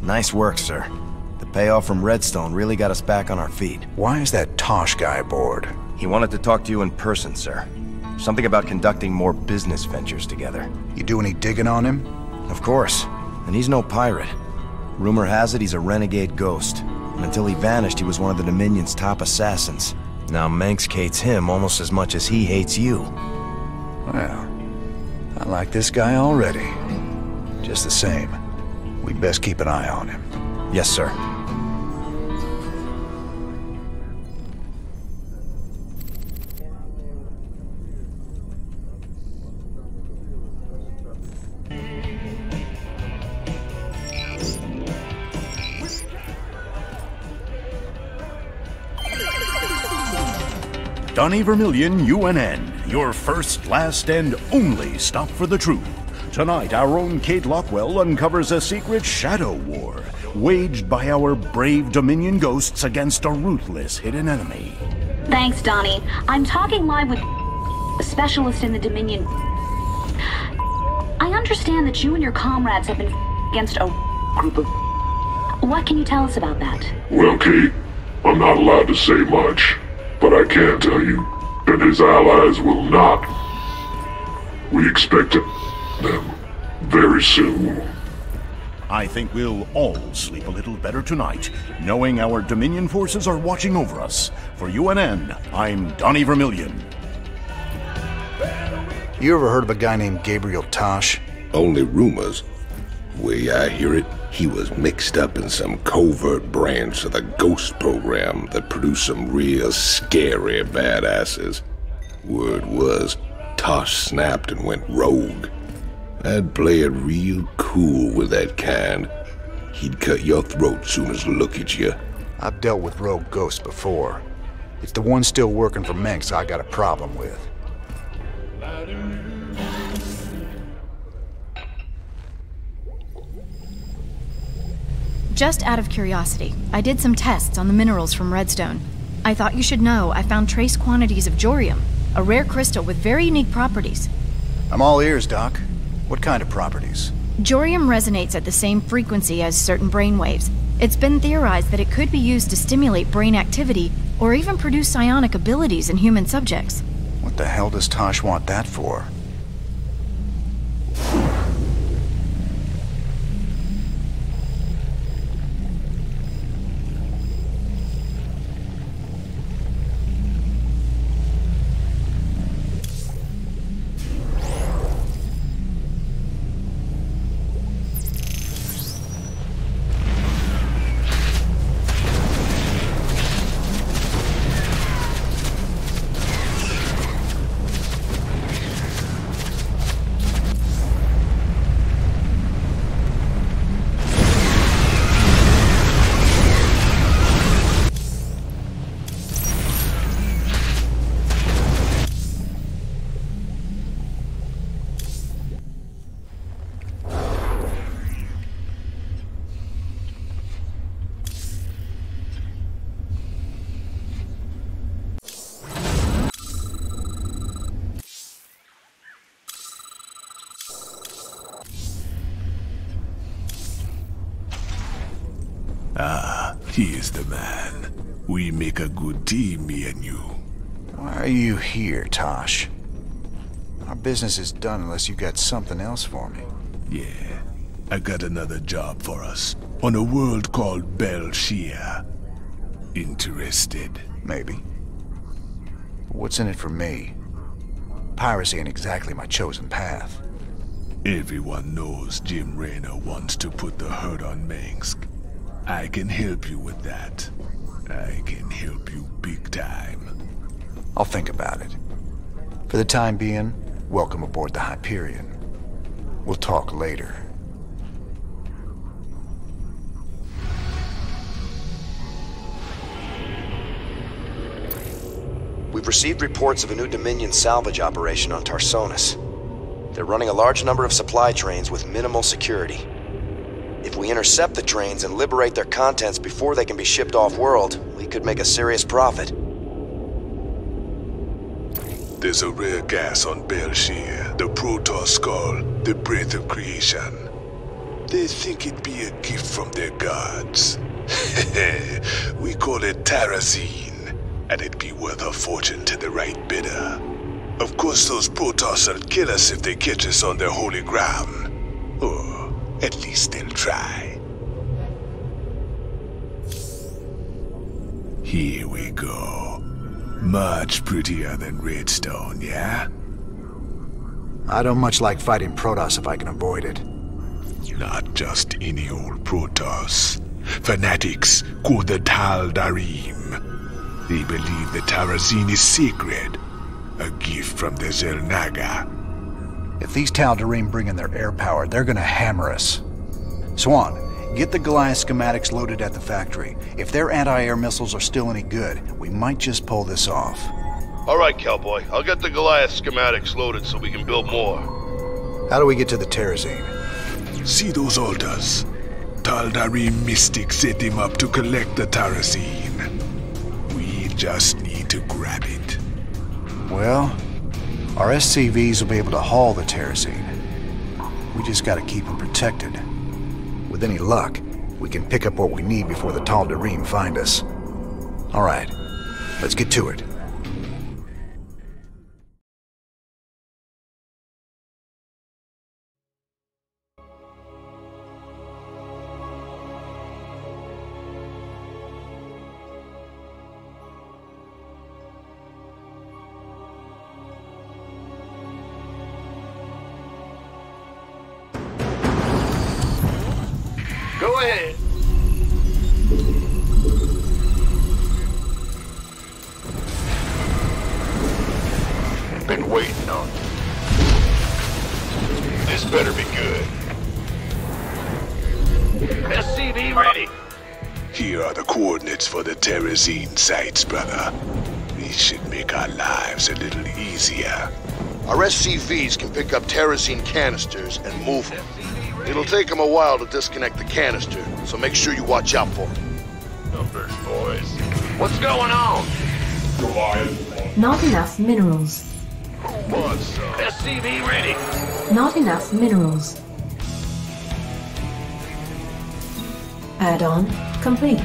Nice work, sir. The payoff from Redstone really got us back on our feet. Why is that Tosh guy bored? He wanted to talk to you in person, sir. Something about conducting more business ventures together. You do any digging on him? Of course. And he's no pirate. Rumor has it he's a renegade ghost. And until he vanished, he was one of the Dominion's top assassins. Now Mengsk hates him almost as much as he hates you. Well, I like this guy already. Just the same, we'd best keep an eye on him. Yes, sir. Donnie Vermillion, UNN, your first, last, and only stop for the truth. Tonight, our own Kate Lockwell uncovers a secret shadow war waged by our brave Dominion ghosts against a ruthless hidden enemy. Thanks, Donnie. I'm talking live with a specialist in the Dominion. I understand that you and your comrades have been against a group of. What can you tell us about that? Well, Kate, I'm not allowed to say much, but I can tell you that his allies will not. We expect them very soon. I think we'll all sleep a little better tonight, knowing our Dominion forces are watching over us. For UNN, I'm Donnie Vermillion. You ever heard of a guy named Gabriel Tosh? Only rumors. Way I hear it, he was mixed up in some covert branch of the Ghost program that produced some real scary badasses. Word was, Tosh snapped and went rogue. I'd play it real cool with that kind. He'd cut your throat soon as look at you. I've dealt with rogue ghosts before. It's the one still working for Mengsk I got a problem with. Just out of curiosity, I did some tests on the minerals from Redstone. I thought you should know I found trace quantities of Jorium, a rare crystal with very unique properties. I'm all ears, Doc. What kind of properties? Jorium resonates at the same frequency as certain brainwaves. It's been theorized that it could be used to stimulate brain activity or even produce psionic abilities in human subjects. What the hell does Tosh want that for? Ah, he is the man. We make a good team, me and you. Why are you here, Tosh? Our business is done unless you got something else for me. Yeah, I got another job for us on a world called Bel'Shir. Interested? Maybe. What's in it for me? Piracy ain't exactly my chosen path. Everyone knows Jim Raynor wants to put the hurt on Mengsk. I can help you with that. I can help you big time. I'll think about it. For the time being, welcome aboard the Hyperion. We'll talk later. We've received reports of a new Dominion salvage operation on Tarsonis. They're running a large number of supply trains with minimal security. If we intercept the trains and liberate their contents before they can be shipped off-world, we could make a serious profit. There's a rare gas on Bel'Shir, the Protoss Skull, the Breath of Creation. They think it be a gift from their gods. we call it Terrazine, and it'd be worth a fortune to the right bidder. Of course, those Protoss will kill us if they catch us on their holy ground. Or at least they'll try. Here we go. Much prettier than Redstone, yeah? I don't much like fighting Protoss if I can avoid it. Not just any old Protoss. Fanatics called the Tal Tal'Darim. They believe the Terrazine is sacred. A gift from the Xel'Naga. If these Tal'Darim bring in their air power, they're gonna hammer us. Swan, get the Goliath schematics loaded at the factory. If their anti-air missiles are still any good, we might just pull this off. All right, cowboy. I'll get the Goliath schematics loaded so we can build more. How do we get to the Terrazine? See those altars? Tal'Darim mystics set them up to collect the Terrazine. We just need to grab it. Well, our SCVs will be able to haul the Terrazine. We just gotta keep them protected. With any luck, we can pick up what we need before the Tal'Darim find us. Alright, let's get to it. Better be good. SCV ready. Here are the coordinates for the Terrazine sites, brother. These should make our lives a little easier. Our SCVs can pick up Terrazine canisters and move them. It'll take them a while to disconnect the canister, so make sure you watch out for them. Numbers, boys. What's going on? Not enough minerals. Who wants some? SCV ready. Not enough minerals. Add-on complete.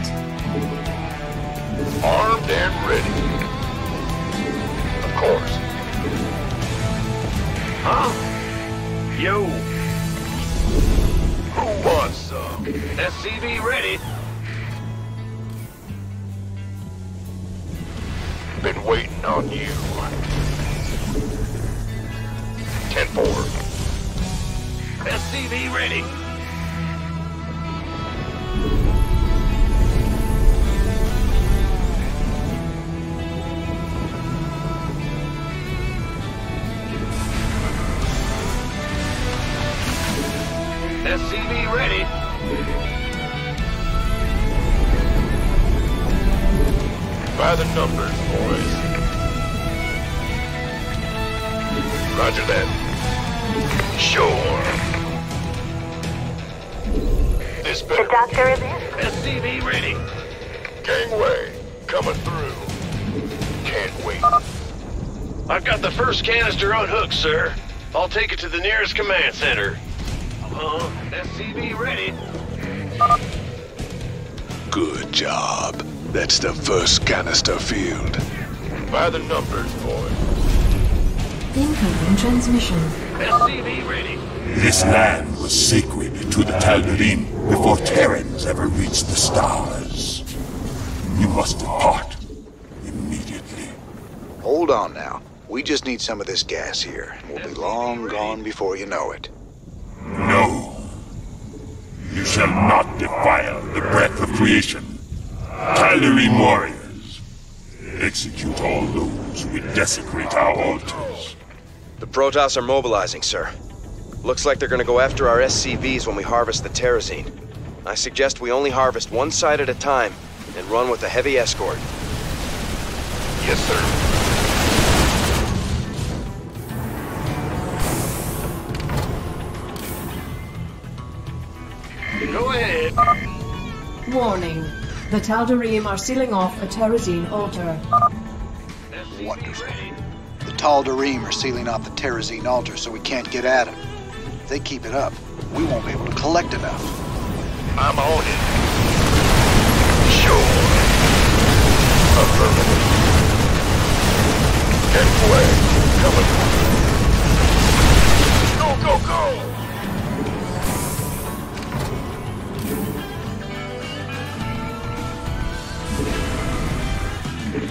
Armed and ready. Of course. Huh? Yo. Who wants some? SCV ready. Been waiting on you. SCV ready. SCV ready. By the numbers, boys. Roger that. Sure. This better. The doctor is in. SCV ready. Gangway coming through. Can't wait. I've got the first canister unhooked, sir. I'll take it to the nearest command center. Uh-huh. SCV ready. Good job. That's the first canister field. By the numbers, boy. Incoming transmission. SCV ready. This land was sacred to the Tal'Darim before Terrans ever reached the stars. You must depart immediately. Hold on now. We just need some of this gas here. and We'll be long gone before you know it. No. You shall not defile the breath of creation. Tal'Darim warriors, execute all those who would desecrate our altars. The Protoss are mobilizing, sir. Looks like they're gonna go after our SCVs when we harvest the Terrazine. I suggest we only harvest one side at a time and run with a heavy escort. Yes, sir. Go ahead. Warning. The Tal'Darim are sealing off a Terrazine altar. Wonderful. The Tal'Darim are sealing off the Terrazine altar so we can't get at them. If they keep it up, we won't be able to collect enough. I'm on it. Sure. Affirmative. Get away. Coming. Go, go, go!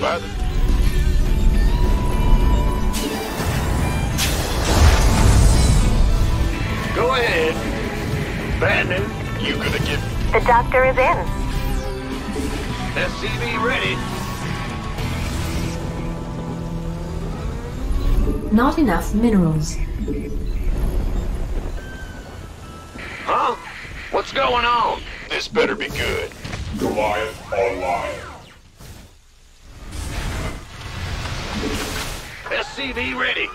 By the Go ahead. Bad news. You gonna get The doctor is in. SCV ready. Not enough minerals. Huh? What's going on? This better be good. Goliath online. SCV ready.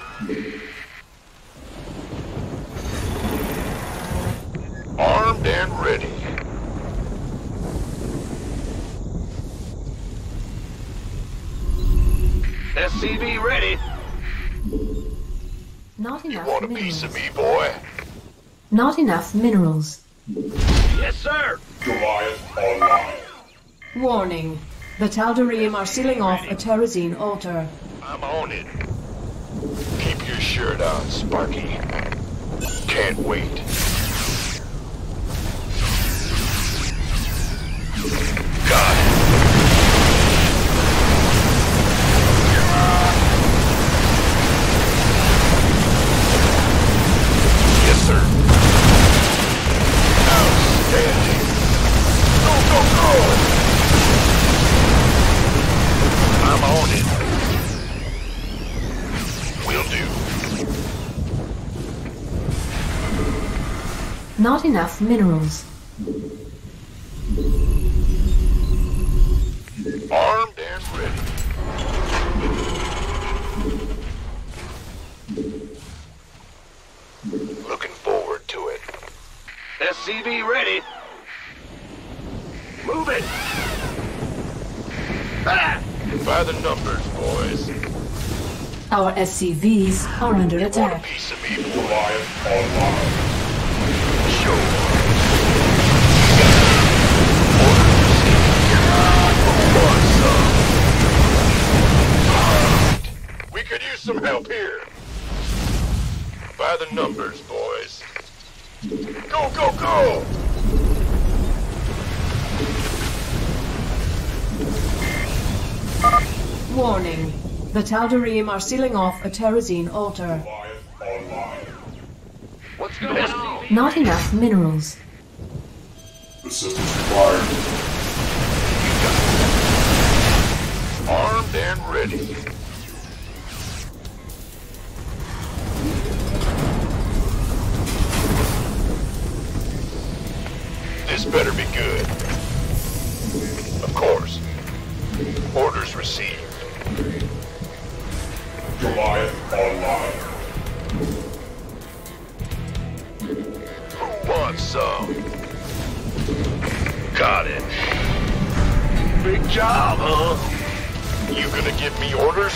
Armed and ready. SCV ready. Not enough Want a minerals. piece of me, boy? Not enough minerals. Yes, sir. Goliath online. Warning. The Tal'Darim are sealing off a Terrazine altar. I'm on it. Keep your shirt on, Sparky. Can't wait. Not enough minerals. Armed and ready. Looking forward to it. SCV ready. Move it. Ah! By the numbers, boys. Our SCVs are under Want attack. Some help here. By the numbers, boys. Go, go, go! Warning. The Tal'Darim are sealing off a Terrazine altar. What's going on? Not enough minerals. Assistance required. Armed and ready. This better be good. Of course. Orders received. Goliath online. Who wants some? Got it. Big job, huh? You gonna give me orders?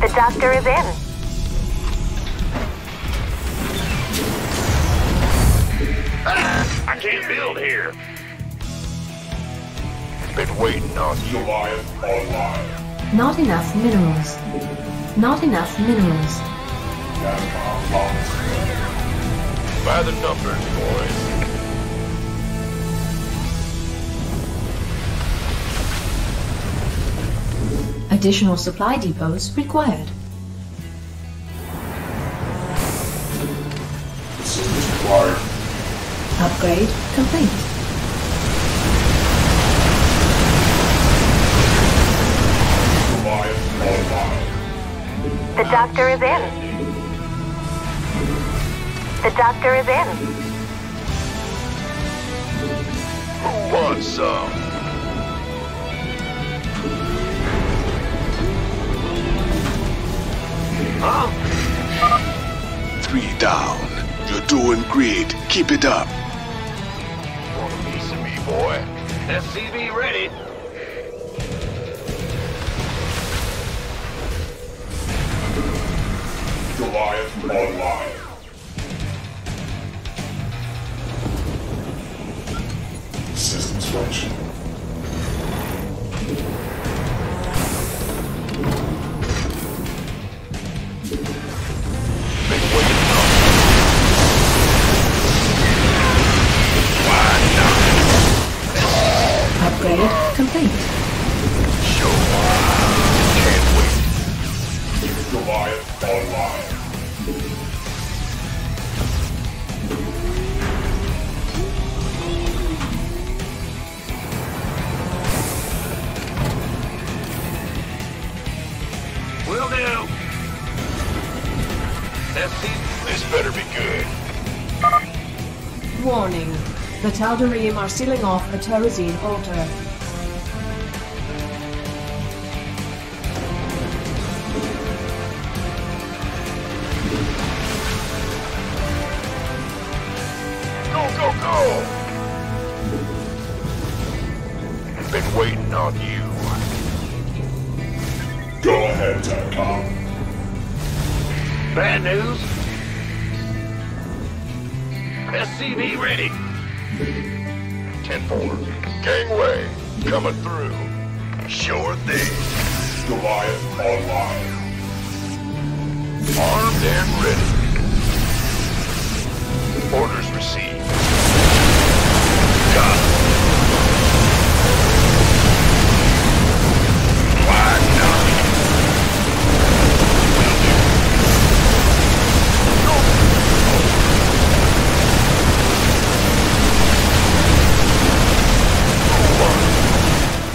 The doctor is in. Waiting on you. Goliath online. Not enough minerals. Not enough minerals. By the numbers, boys. Additional supply depots required. Upgrade complete. The doctor is in. The doctor is in. Who wants some? Huh? Three down. You're doing great. Keep it up. Want a piece of me, boy? SCV ready. Goliath online. Systems function. Upgrade complete. Tal'Darim are sealing off the Terrazine altar. Go, go, go! Been waiting on you. Go ahead, TACOM. Bad news? SCV ready. 10-4. Gangway, coming through. Sure thing. Goliath online. Armed and ready. Orders received. Got it. Why not?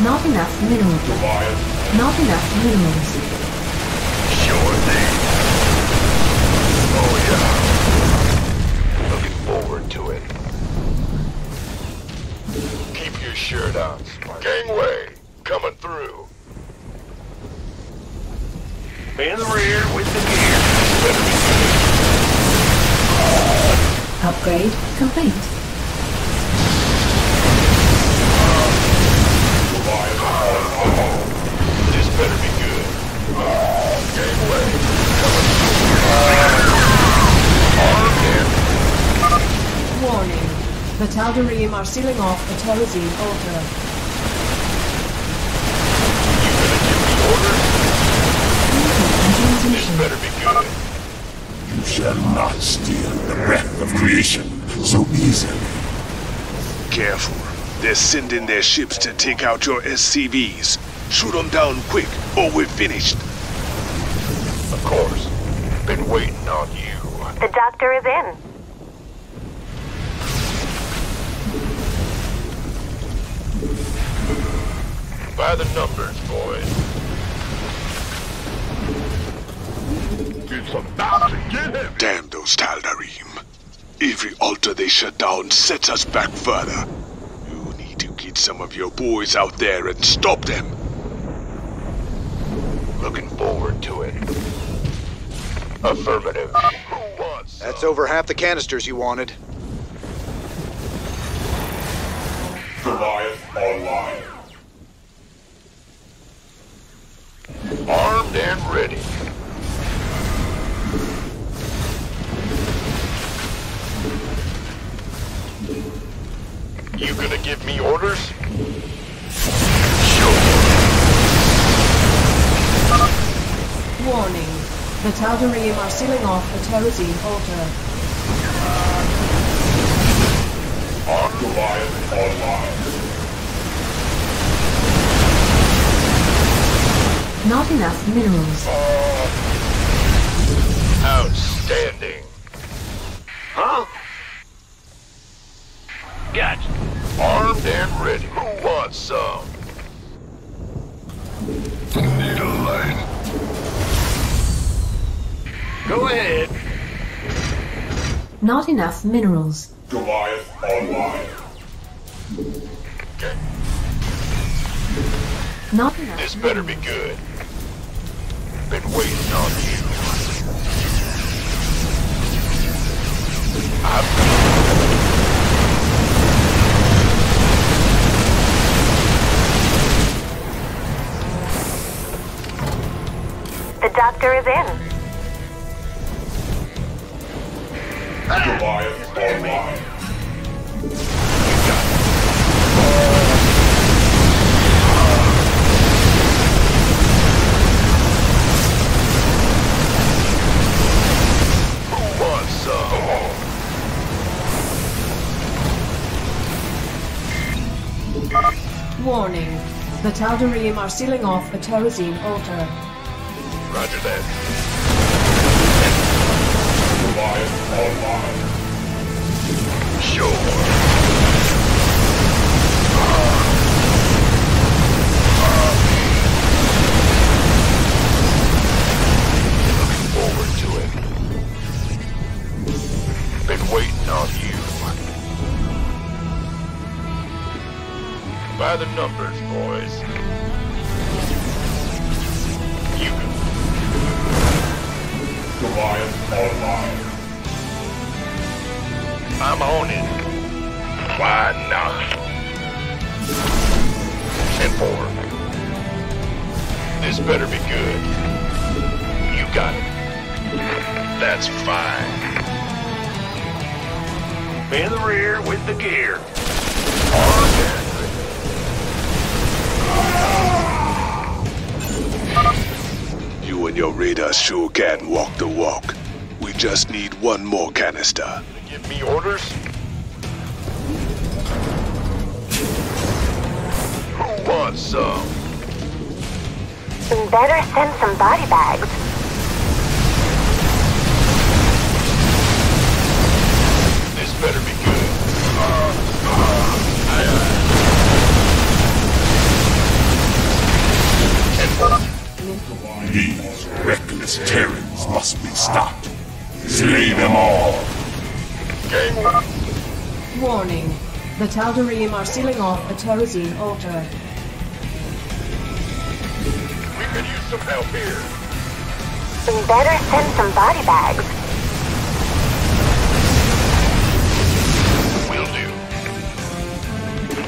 Not enough minerals. Not enough minerals. Sure thing. Oh yeah. Looking forward to it. Keep your shirt on. Gangway, coming through. In the rear with the gear. Upgrade complete. This better be good. Gangway, coming through. Warning. The Tal'Darim are sealing off the Terrazine altar. This better be good. You shall not steal the breath of creation so easily. Careful. They're sending their ships to take out your SCVs. Shoot them down quick, or we're finished. Of course. Been waiting on you. The doctor is in. By the numbers, boys. It's about to get him. Damn those Tal'Darim. Every altar they shut down sets us back further. You need to get some of your boys out there and stop them. Looking forward to it. Affirmative. Who wants That's over half the canisters you wanted. Goliath online. Armed and ready. You gonna give me orders? Warning. The Tal'Darim are sealing off the Terrazine altar. Goliath online. Not enough minerals. Outstanding. Not enough minerals. Goliath online. Not enough. This better be good. Been waiting on you. The doctor is in. Tal'Darim are sealing off a Terrazine altar. Roger that. Goliath online. Sure. By the numbers, boys. You can Goliath online. I'm on it. Why not? Ten four. This better be good. You got it. That's fine. In the rear with the gear. You and your radar sure can walk the walk. We just need one more canister. Give me orders. Who wants some? Better send some body bags. This better be good. Aye, aye. Ten four. These reckless Terrans must be stopped. Slay them all. Warning. The Tal'Darim are sealing off a Terrazine altar. We could use some help here. Better send some body bags. Will do.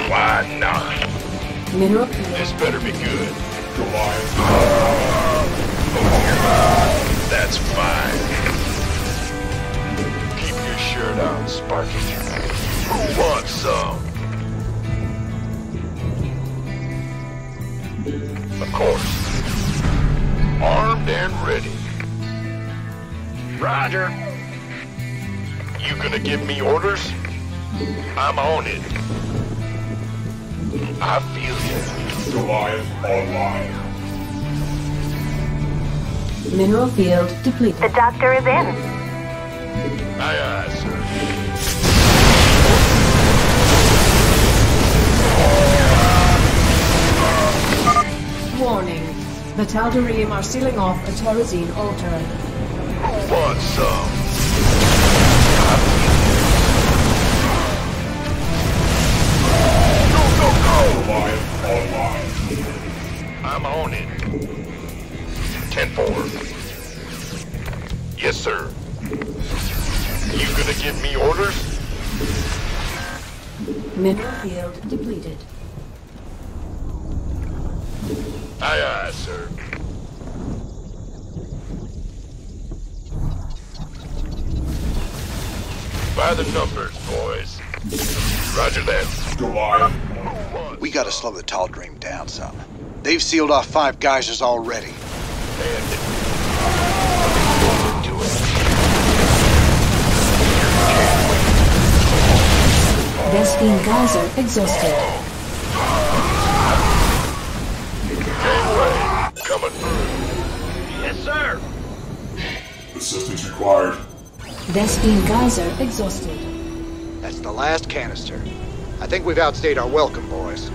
Why not? Mineral This better be good. Goliath. That's fine. Keep your shirt on, Sparky. Who wants some? Of course. Armed and ready. Roger. You gonna give me orders? I'm on it. I feel you. Goliath online. Mineral field depleted. The doctor is in. Aye, aye, sir. Warning. The Tal'Darim are sealing off a Terrazine altar. Who wants some? Go, go, go! Goliath online. I'm on it. 10-4. Yes, sir. You gonna give me orders? Mineral field depleted. Aye, aye, sir. By the numbers, boys. Roger that. Goliath. We gotta slow the Tal'Darim down some. They've sealed off five geysers already. And forward to it. Vespene geyser exhausted. Gangway, coming through. Yes, sir. Assistance required. Vespene geyser exhausted. That's the last canister. I think we've outstayed our welcome, boys.